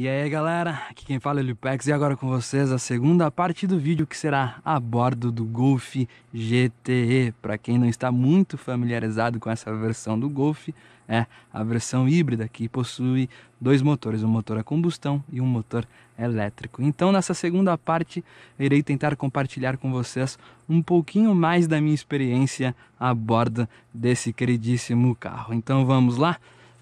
E aí galera, aqui quem fala é o Lipex e agora com vocês a segunda parte do vídeo que será a bordo do Golf GTE. Para quem não está muito familiarizado com essa versão do Golf, é a versão híbrida que possui dois motores, um motor a combustão e um motor elétrico. Então nessa segunda parte irei tentar compartilhar com vocês um pouquinho mais da minha experiência a bordo desse queridíssimo carro. Então vamos lá?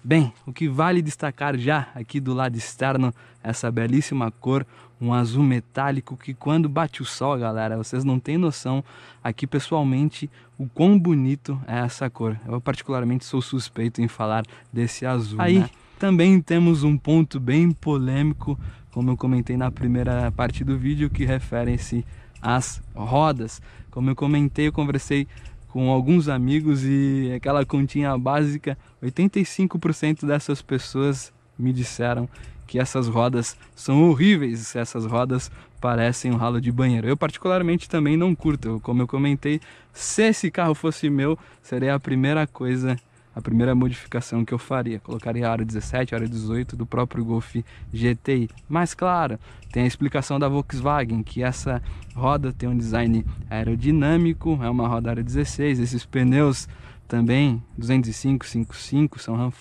Bem, o que vale destacar já aqui do lado externo, essa belíssima cor, um azul metálico que quando bate o sol, galera, vocês não têm noção aqui pessoalmente o quão bonito é essa cor. Eu particularmente sou suspeito em falar desse azul. Aí né? também temos um ponto bem polêmico, como eu comentei na primeira parte do vídeo, que refere-se às rodas. Como eu comentei, eu conversei com alguns amigos e aquela continha básica, 85% dessas pessoas me disseram que essas rodas são horríveis, essas rodas parecem um ralo de banheiro. Eu particularmente também não curto, como eu comentei, se esse carro fosse meu, seria a primeira coisa a primeira modificação que eu faria. Colocaria a aro 17, a aro 18 do próprio Golf GTI. Mas claro, tem a explicação da Volkswagen, que essa roda tem um design aerodinâmico, é uma roda aro 16, esses pneus também 205, 55 são ram.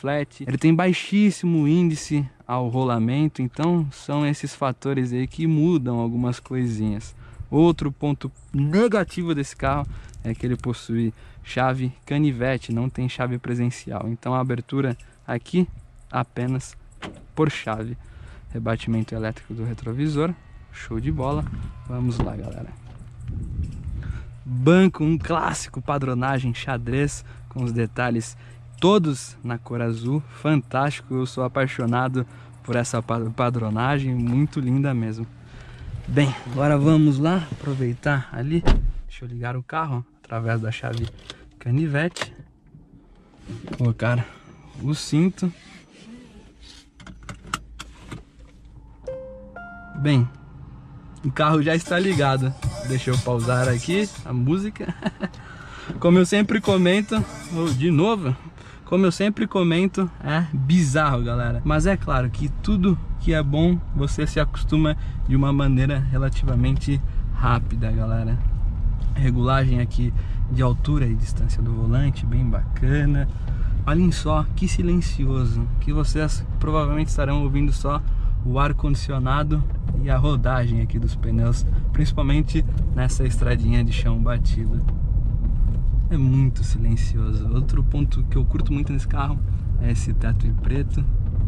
Ele tem baixíssimo índice ao rolamento, então são esses fatores aí que mudam algumas coisinhas. Outro ponto negativo desse carro é que ele possui chave canivete, não tem chave presencial. Então a abertura aqui apenas por chave. Rebatimento elétrico do retrovisor, show de bola. Vamos lá, galera. Banco, um clássico padronagem xadrez com os detalhes todos na cor azul, fantástico. Eu sou apaixonado por essa padronagem, muito linda mesmo. Bem, agora vamos lá aproveitar ali. Deixa eu ligar o carro através da chave canivete. Colocar o cinto. Bem, o carro já está ligado. Deixa eu pausar aqui a música. Como eu sempre comento, oh, de novo, como eu sempre comento, é bizarro, galera. Mas é claro que tudo que é bom, você se acostuma de uma maneira relativamente rápida, galera regulagem aqui de altura e distância do volante, bem bacana. Olhem só que silencioso, que vocês provavelmente estarão ouvindo só o ar condicionado e a rodagem aqui dos pneus, principalmente nessa estradinha de chão batido. É muito silencioso. Outro ponto que eu curto muito nesse carro é esse teto em preto,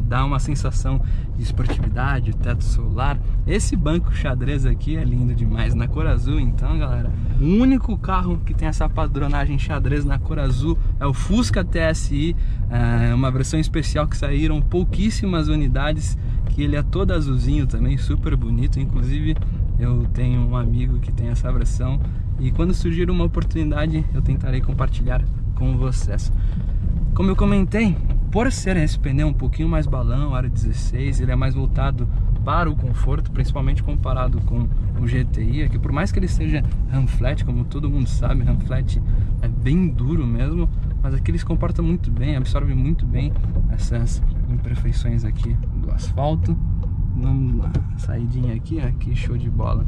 dá uma sensação de esportividade, teto solar. Esse banco xadrez aqui é lindo demais, na cor azul, então galera, o único carro que tem essa padronagem xadrez na cor azul é o Fusca TSI, é uma versão especial que saíram pouquíssimas unidades, que ele é todo azulzinho também, super bonito, inclusive eu tenho um amigo que tem essa versão e quando surgir uma oportunidade eu tentarei compartilhar com vocês. Como eu comentei, por ser esse pneu um pouquinho mais balão, área 16, ele é mais voltado para o conforto, principalmente comparado com o GTI, que por mais que ele seja flat, como todo mundo sabe, flat é bem duro mesmo, mas aqui ele se comporta muito bem, absorve muito bem essas imperfeições aqui do asfalto. Vamos lá, saidinha aqui, aqui show de bola.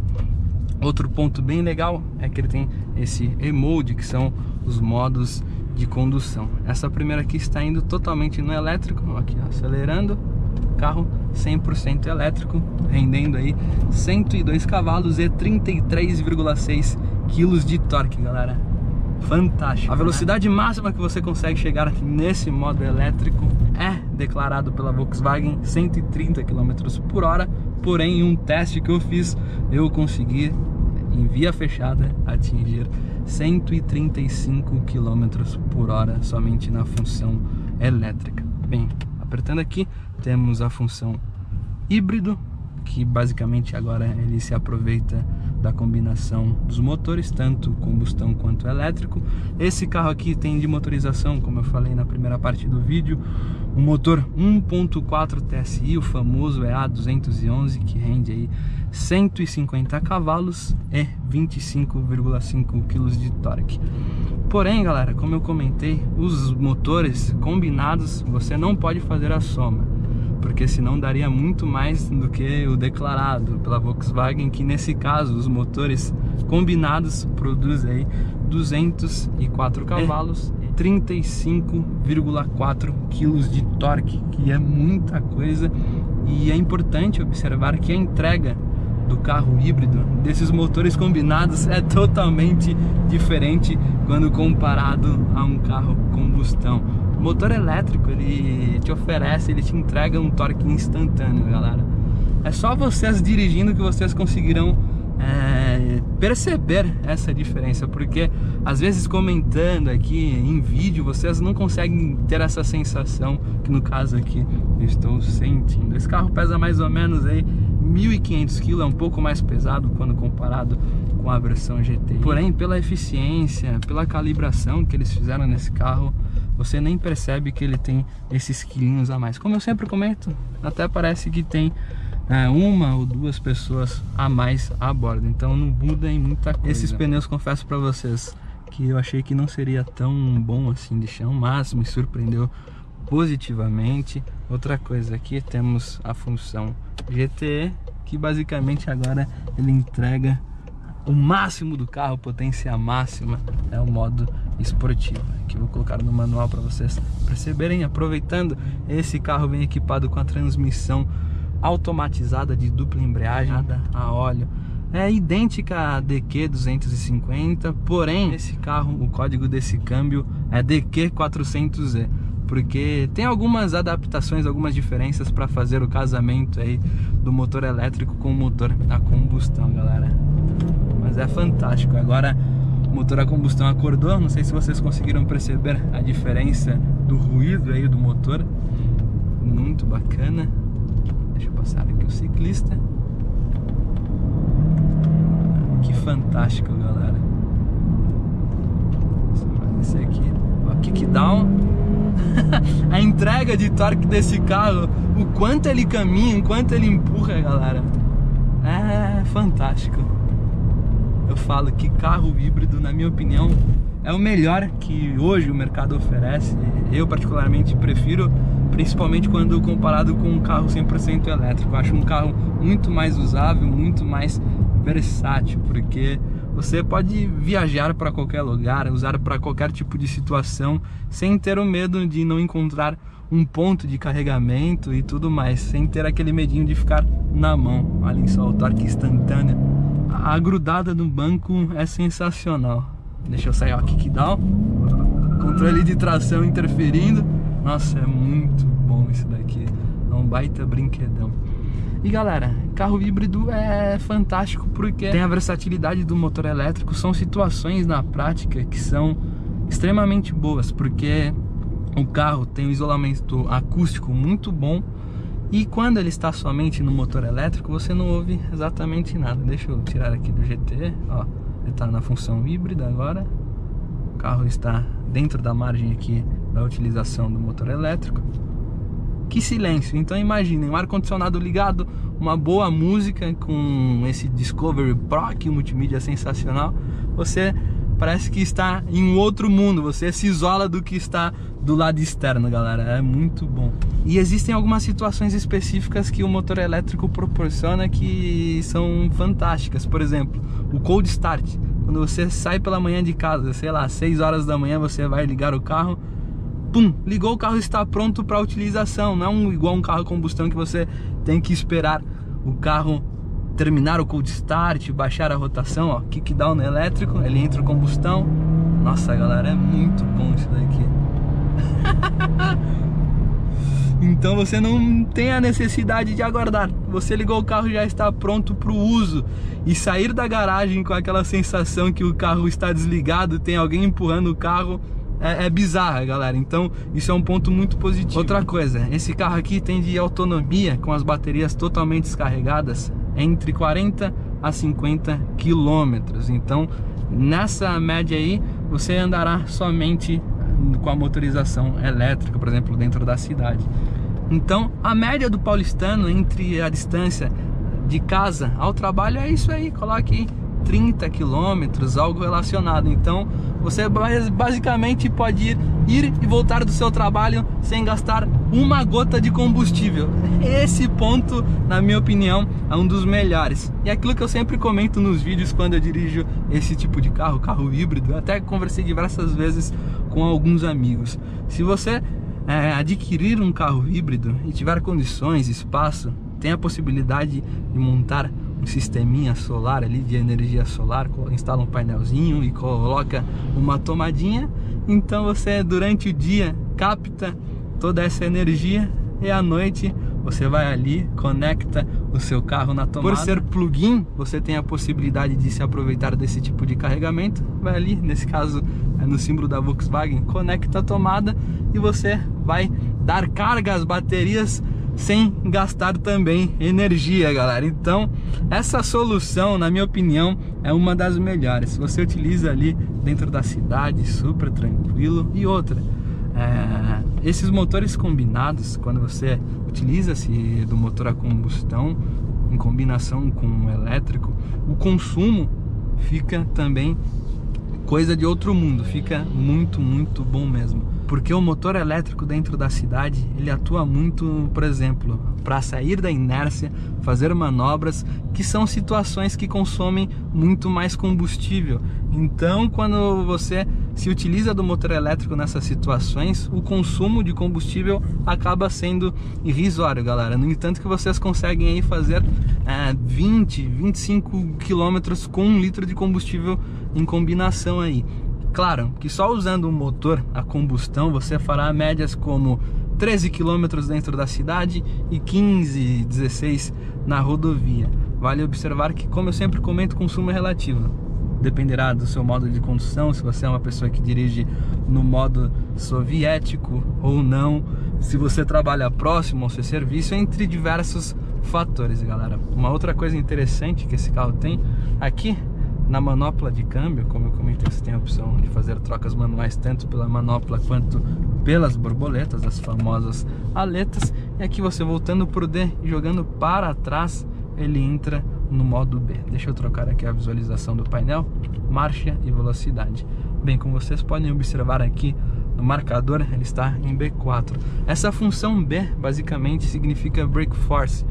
Outro ponto bem legal é que ele tem esse e-mode, que são os modos de condução. Essa primeira aqui está indo totalmente no elétrico, aqui ó, acelerando, carro 100% elétrico, rendendo aí 102 cavalos e 33,6 quilos de torque, galera. Fantástico. A velocidade né? máxima que você consegue chegar nesse modo elétrico é declarado pela Volkswagen 130 km por hora, porém em um teste que eu fiz, eu consegui em via fechada atingir 135 km por hora somente na função elétrica. Bem, apertando aqui temos a função híbrido, que basicamente agora ele se aproveita da combinação dos motores, tanto combustão quanto elétrico. Esse carro aqui tem de motorização, como eu falei na primeira parte do vídeo, um motor 1.4 TSI, o famoso EA211, que rende aí 150 cavalos e 25,5 kg de torque. Porém, galera, como eu comentei, os motores combinados você não pode fazer a soma porque senão daria muito mais do que o declarado pela Volkswagen, que nesse caso os motores combinados produzem aí 204 cavalos, 35,4 kg de torque, que é muita coisa, e é importante observar que a entrega do carro híbrido, desses motores combinados, é totalmente diferente quando comparado a um carro combustão. O motor elétrico, ele te oferece, ele te entrega um torque instantâneo, galera. É só vocês dirigindo que vocês conseguirão é, perceber essa diferença, porque às vezes comentando aqui em vídeo vocês não conseguem ter essa sensação que no caso aqui eu estou sentindo. Esse carro pesa mais ou menos aí 1.500 kg, é um pouco mais pesado quando comparado com a versão GT. Porém, pela eficiência, pela calibração que eles fizeram nesse carro, você nem percebe que ele tem esses quilinhos a mais. Como eu sempre comento, até parece que tem é, uma ou duas pessoas a mais a bordo, então não muda em muita coisa. Esses pneus, confesso para vocês, que eu achei que não seria tão bom assim de chão, mas me surpreendeu positivamente. Outra coisa aqui temos a função GTE, que basicamente agora ele entrega o máximo do carro, potência máxima, é o modo esportivo, que eu vou colocar no manual para vocês perceberem. Aproveitando, esse carro vem equipado com a transmissão automatizada de dupla embreagem a óleo. É idêntica à DQ 250, porém esse carro, o código desse câmbio é DQ 400Z porque tem algumas adaptações, algumas diferenças para fazer o casamento aí do motor elétrico com o motor a combustão, galera. Mas é fantástico. Agora o motor a combustão acordou, não sei se vocês conseguiram perceber a diferença do ruído aí do motor. Muito bacana. Deixa eu passar aqui o ciclista. Que fantástico, galera. Esse aqui, ó, kickdown a entrega de torque desse carro, o quanto ele caminha, o quanto ele empurra, galera. É fantástico. Eu falo que carro híbrido, na minha opinião, é o melhor que hoje o mercado oferece. Eu particularmente prefiro, principalmente quando comparado com um carro 100% elétrico. Eu acho um carro muito mais usável, muito mais versátil, porque você pode viajar para qualquer lugar, usar para qualquer tipo de situação, sem ter o medo de não encontrar um ponto de carregamento e tudo mais, sem ter aquele medinho de ficar na mão. Olha só o torque instantâneo. A grudada no banco é sensacional. Deixa eu sair, ó, kickdown. Controle de tração interferindo. Nossa, é muito bom isso daqui. É um baita brinquedão. E galera, carro híbrido é fantástico porque tem a versatilidade do motor elétrico, são situações na prática que são extremamente boas, porque o carro tem um isolamento acústico muito bom e quando ele está somente no motor elétrico, você não ouve exatamente nada. Deixa eu tirar aqui do GT, ó, está na função híbrida agora. O carro está dentro da margem aqui da utilização do motor elétrico que silêncio. Então imaginem, um ar-condicionado ligado, uma boa música com esse Discovery Pro, que multimídia é sensacional. Você parece que está em um outro mundo, você se isola do que está do lado externo, galera. É muito bom. E existem algumas situações específicas que o motor elétrico proporciona que são fantásticas. Por exemplo, o cold start. Quando você sai pela manhã de casa, sei lá, 6 horas da manhã, você vai ligar o carro, pum, ligou o carro está pronto para utilização, não é um, igual um carro combustão que você tem que esperar o carro terminar o cold start, baixar a rotação, ó, kickdown elétrico, ele entra o combustão. Nossa, galera, é muito bom isso daqui. então você não tem a necessidade de aguardar. Você ligou o carro já está pronto para o uso e sair da garagem com aquela sensação que o carro está desligado, tem alguém empurrando o carro é, é bizarra, galera. Então, isso é um ponto muito positivo. Outra coisa, esse carro aqui tem de autonomia com as baterias totalmente descarregadas entre 40 a 50 quilômetros. Então, nessa média aí, você andará somente com a motorização elétrica, por exemplo, dentro da cidade. Então, a média do paulistano entre a distância de casa ao trabalho é isso aí. Coloque 30 quilômetros, algo relacionado. Então você basicamente pode ir, ir e voltar do seu trabalho sem gastar uma gota de combustível. Esse ponto, na minha opinião, é um dos melhores. E é aquilo que eu sempre comento nos vídeos quando eu dirijo esse tipo de carro, carro híbrido. Eu até conversei diversas vezes com alguns amigos. Se você é, adquirir um carro híbrido e tiver condições, espaço, tem a possibilidade de montar um sisteminha solar ali de energia solar, instala um painelzinho e coloca uma tomadinha, então você durante o dia capta toda essa energia e à noite você vai ali, conecta o seu carro na tomada. Por ser plug-in, você tem a possibilidade de se aproveitar desse tipo de carregamento. Vai ali, nesse caso, é no símbolo da Volkswagen, conecta a tomada e você vai dar carga às baterias sem gastar também energia, galera. Então, essa solução, na minha opinião, é uma das melhores. Você utiliza ali dentro da cidade, super tranquilo. E outra, é, esses motores combinados, quando você utiliza-se do motor a combustão em combinação com o elétrico, o consumo fica também coisa de outro mundo, fica muito, muito bom mesmo porque o motor elétrico dentro da cidade ele atua muito, por exemplo, para sair da inércia, fazer manobras, que são situações que consomem muito mais combustível. Então, quando você se utiliza do motor elétrico nessas situações, o consumo de combustível acaba sendo irrisório, galera. No entanto, que vocês conseguem aí fazer é, 20, 25 quilômetros com um litro de combustível em combinação aí. Claro que só usando um motor a combustão você fará médias como 13 km dentro da cidade e 15, 16 na rodovia. Vale observar que, como eu sempre comento, consumo é relativo. Dependerá do seu modo de condução, se você é uma pessoa que dirige no modo soviético ou não, se você trabalha próximo ao seu serviço, entre diversos fatores, galera. Uma outra coisa interessante que esse carro tem aqui na manopla de câmbio, como eu comentei, você tem a opção de fazer trocas manuais tanto pela manopla quanto pelas borboletas, as famosas aletas. E aqui você voltando para o D e jogando para trás, ele entra no modo B. Deixa eu trocar aqui a visualização do painel, marcha e velocidade. Bem, como vocês podem observar aqui no marcador, ele está em B4. Essa função B basicamente significa brake force.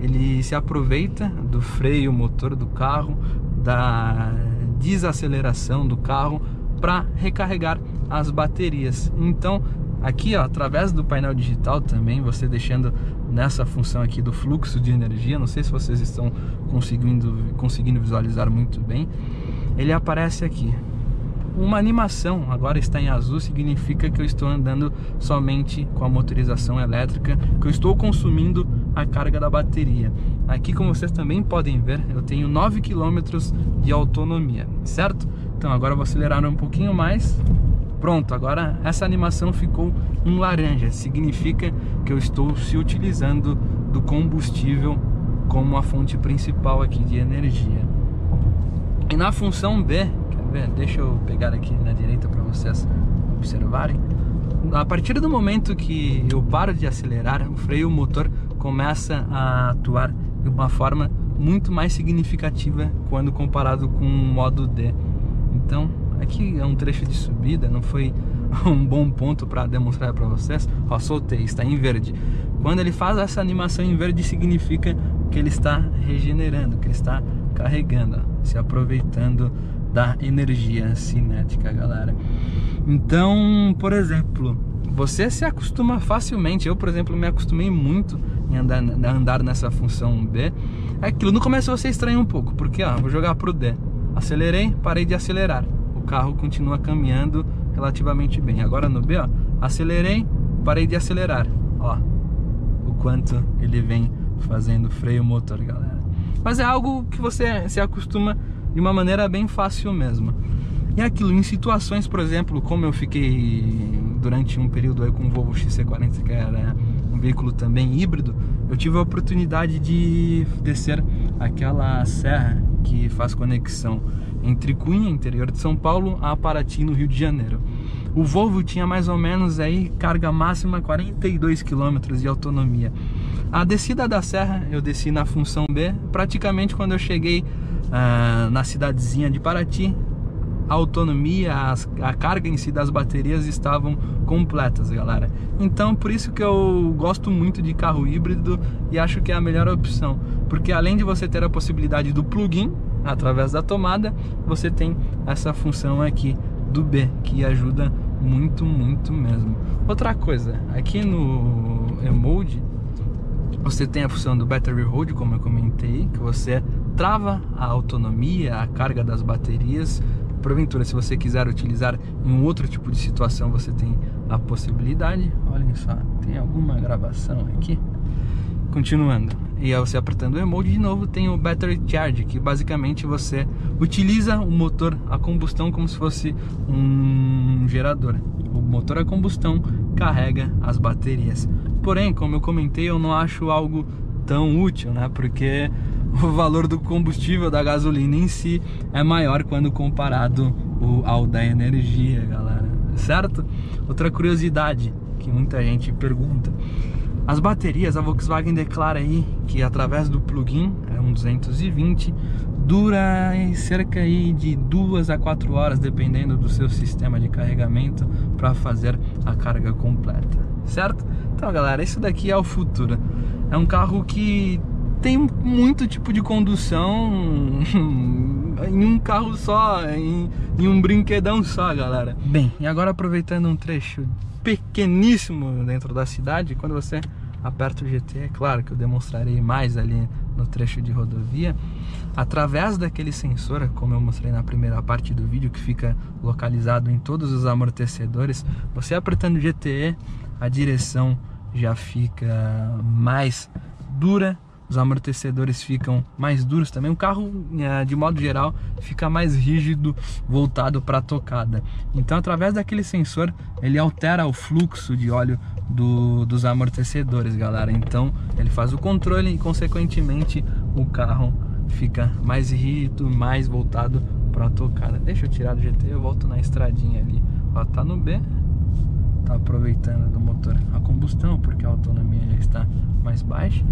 Ele se aproveita do freio motor do carro da desaceleração do carro para recarregar as baterias. Então, aqui, ó, através do painel digital também, você deixando nessa função aqui do fluxo de energia, não sei se vocês estão conseguindo, conseguindo visualizar muito bem, ele aparece aqui. Uma animação agora está em azul significa que eu estou andando somente com a motorização elétrica, que eu estou consumindo a carga da bateria. Aqui, como vocês também podem ver, eu tenho 9 km de autonomia, certo? Então agora vou acelerar um pouquinho mais. Pronto, agora essa animação ficou em laranja, significa que eu estou se utilizando do combustível como a fonte principal aqui de energia. E na função B, ver? Deixa eu pegar aqui na direita para vocês observarem. A partir do momento que eu paro de acelerar, o freio motor começa a atuar de uma forma muito mais significativa quando comparado com o modo D. Então, aqui é um trecho de subida, não foi um bom ponto para demonstrar para vocês. Ó, soltei, está em verde. Quando ele faz essa animação em verde, significa que ele está regenerando, que ele está carregando, ó, se aproveitando da energia cinética, galera. Então, por exemplo, você se acostuma facilmente. Eu, por exemplo, me acostumei muito em andar, andar nessa função B. É aquilo, no começo você estranha um pouco, porque ó, vou jogar pro D. Acelerei, parei de acelerar. O carro continua caminhando relativamente bem. Agora no B, ó, acelerei, parei de acelerar. Ó, o quanto ele vem fazendo freio motor, galera. Mas é algo que você se acostuma de uma maneira bem fácil mesmo. E aquilo, em situações, por exemplo, como eu fiquei durante um período aí com o Volvo XC40, que era um veículo também híbrido, eu tive a oportunidade de descer aquela serra que faz conexão entre Cunha, interior de São Paulo, a Paraty, no Rio de Janeiro. O Volvo tinha mais ou menos aí carga máxima 42 km de autonomia. A descida da serra eu desci na função B, praticamente quando eu cheguei uh, na cidadezinha de Paraty, a autonomia, as, a carga em si das baterias estavam completas, galera. Então, por isso que eu gosto muito de carro híbrido e acho que é a melhor opção, porque além de você ter a possibilidade do plug-in através da tomada, você tem essa função aqui do B, que ajuda muito, muito mesmo. Outra coisa, aqui no E-Mode, você tem a função do Battery Hold, como eu comentei, que você trava a autonomia, a carga das baterias. Porventura, se você quiser utilizar em um outro tipo de situação, você tem a possibilidade. Olhem só, tem alguma gravação aqui. Continuando, e aí você apertando o emoji de novo tem o battery charge, que basicamente você utiliza o motor a combustão como se fosse um gerador. O motor a combustão carrega as baterias. Porém, como eu comentei, eu não acho algo tão útil, né? Porque o valor do combustível da gasolina em si é maior quando comparado ao da energia, galera. Certo? Outra curiosidade que muita gente pergunta. As baterias, a Volkswagen declara aí que através do plug-in, é um 220, dura cerca aí de duas a quatro horas, dependendo do seu sistema de carregamento, para fazer a carga completa, certo? Então, galera, isso daqui é o futuro. É um carro que tem muito tipo de condução em um carro só, em, em um brinquedão só, galera. Bem, e agora aproveitando um trecho pequeníssimo dentro da cidade, quando você aperta o GT, é claro que eu demonstrarei mais ali no trecho de rodovia, através daquele sensor, como eu mostrei na primeira parte do vídeo, que fica localizado em todos os amortecedores, você apertando o GTE, a direção já fica mais dura, os amortecedores ficam mais duros também. O carro, é, de modo geral, fica mais rígido, voltado para a tocada. Então, através daquele sensor, ele altera o fluxo de óleo do, dos amortecedores, galera. Então, ele faz o controle e, consequentemente, o carro fica mais rígido, mais voltado para a tocada. Deixa eu tirar do GT, eu volto na estradinha ali. Ó, tá no B, tá aproveitando do motor a combustão, porque a autonomia já está mais baixa.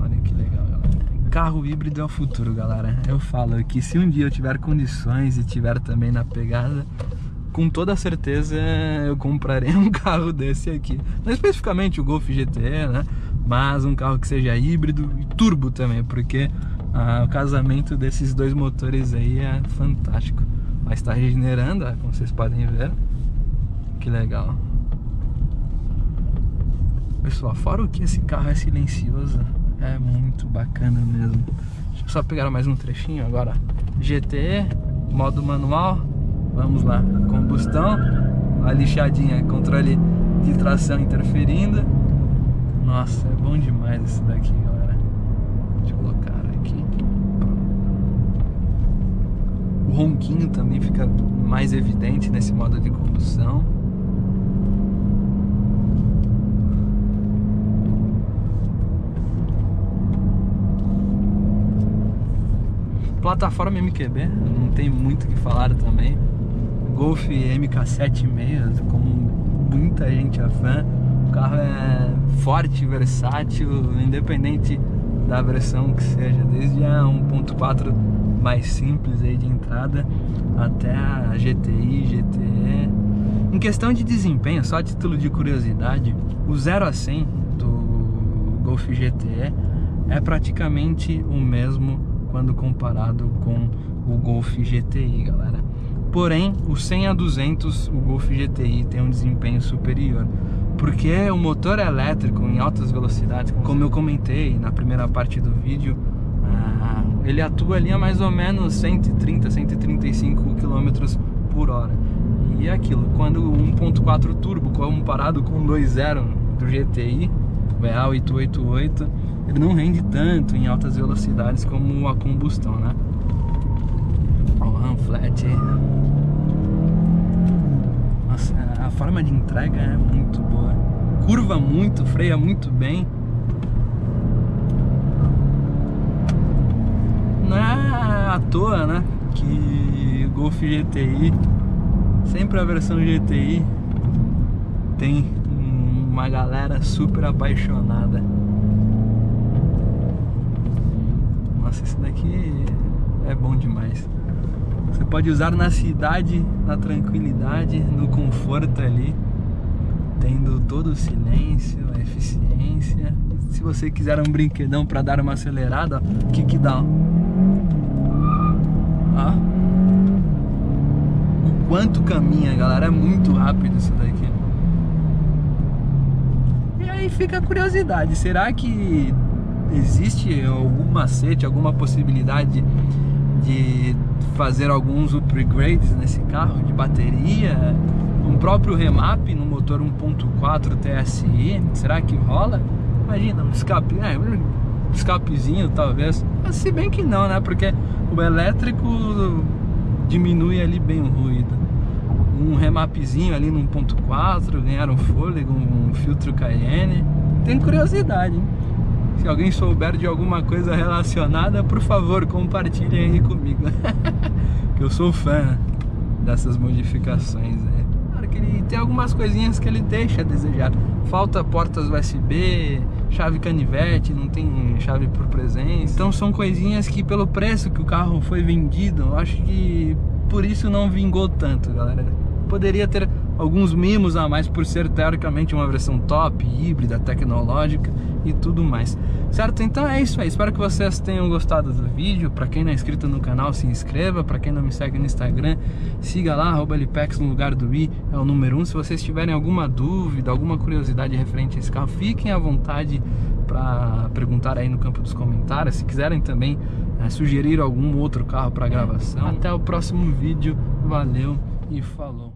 Olha que legal, galera. Carro híbrido é o futuro, galera. Eu falo que se um dia eu tiver condições e tiver também na pegada, com toda certeza eu comprarei um carro desse aqui. Não especificamente o Golf GTE, né? Mas um carro que seja híbrido e turbo também, porque ah, o casamento desses dois motores aí é fantástico. Mas está regenerando, como vocês podem ver. Que legal. Pessoal, fora o que esse carro é silencioso, é muito bacana mesmo. Deixa eu só pegar mais um trechinho agora. GT, modo manual. Vamos lá. Combustão. A lixadinha, controle de tração interferindo. Nossa, é bom demais esse daqui, galera. Deixa eu colocar aqui. O ronquinho também fica mais evidente nesse modo de condução. Plataforma MQB, não tem muito o que falar também. Golf MK7,5, como muita gente é fã. O carro é forte, versátil, independente da versão que seja, desde a 1.4 mais simples aí de entrada até a GTI, GTE. Em questão de desempenho, só a título de curiosidade, o 0 a 100 do Golf GTE é praticamente o mesmo quando comparado com o Golf GTI, galera. Porém, o 100 a 200, o Golf GTI tem um desempenho superior, porque o motor elétrico em altas velocidades, como eu comentei na primeira parte do vídeo, ah, ele atua ali a mais ou menos 130, 135 km por hora. E é aquilo, quando 1.4 turbo comparado com 2.0 do GTI, VA888, ele não rende tanto em altas velocidades como a combustão, né? O RAM flat. Nossa, a forma de entrega é muito boa. Curva muito, freia muito bem. Não é à toa, né? Que Golf GTI, sempre a versão GTI, tem uma galera super apaixonada. Nossa, esse daqui é bom demais. Você pode usar na cidade, na tranquilidade, no conforto ali, tendo todo o silêncio, a eficiência. Se você quiser um brinquedão para dar uma acelerada, o que que dá? Ó. O quanto caminha, galera, é muito rápido isso daqui. E aí fica a curiosidade, será que existe algum macete, alguma possibilidade de fazer alguns upgrades nesse carro de bateria, um próprio remap no motor 1.4 TSI, será que rola? Imagina, um escape, é, um escapezinho talvez, Mas se bem que não, né? Porque o elétrico diminui ali bem o ruído. Um remapzinho ali no 1.4, ganhar um fôlego, um filtro Cayenne. Tem curiosidade, hein? Se alguém souber de alguma coisa relacionada, por favor, compartilhem aí comigo. que eu sou fã dessas modificações. Né? Claro que ele tem algumas coisinhas que ele deixa a desejar. Falta portas USB, chave canivete, não tem chave por presença. Então são coisinhas que pelo preço que o carro foi vendido, eu acho que por isso não vingou tanto, galera. Poderia ter alguns mimos a mais por ser teoricamente uma versão top, híbrida, tecnológica e tudo mais. Certo? Então é isso aí. Espero que vocês tenham gostado do vídeo. Para quem não é inscrito no canal, se inscreva. Para quem não me segue no Instagram, siga lá, Lipex no lugar do i, é o número 1. Um. Se vocês tiverem alguma dúvida, alguma curiosidade referente a esse carro, fiquem à vontade para perguntar aí no campo dos comentários. Se quiserem também é, sugerir algum outro carro para gravação. Até o próximo vídeo. Valeu e falou.